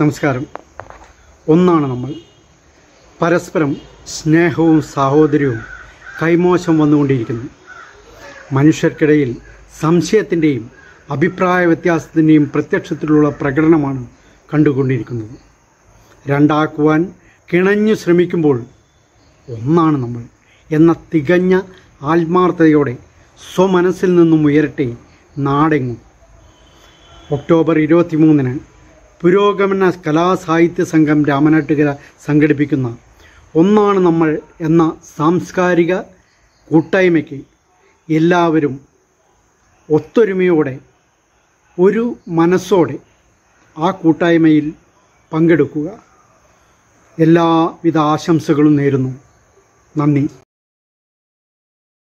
നമസ്കാരം. ഒന്നാണ് നമ്മൾ. പരസ്പരം സ്നേഹവും സാഹോദര്യവും കൈമോശം വന്നുകൊണ്ടിരിക്കുന്നു. മനുഷ്യർക്കിടയിൽ സംശയത്തിന്റെയും അഭിപ്രായ വ്യത്യാസത്തിന്റെയും പ്രത്യക്ഷത്തിലുള്ള പ്രകടനമാണ് കണ്ടുകൊണ്ടിരിക്കുന്നത്. രണ്ടാക്കുവാൻ കിണഞ്ഞു ശ്രമിക്കുമ്പോൾ ഒന്നാണ് നമ്മൾ എന്ന തികഞ്ഞ ആത്മാർത്ഥതയോടെ സ്വമനസ്സിൽ നിന്നും ഉയരട്ടെ നാടെങ്ങും. ഒക്ടോബർ ഇരുപത്തി മൂന്നിന് പുരോഗമന കലാസാഹിത്യ സംഘം രാമനാട്ടുകര സംഘടിപ്പിക്കുന്ന ഒന്നാണ് നമ്മൾ എന്ന സാംസ്കാരിക കൂട്ടായ്മയ്ക്ക് എല്ലാവരും ഒത്തൊരുമയോടെ ഒരു മനസ്സോടെ ആ കൂട്ടായ്മയിൽ പങ്കെടുക്കുക. എല്ലാവിധ ആശംസകളും നേരുന്നു. നന്ദി.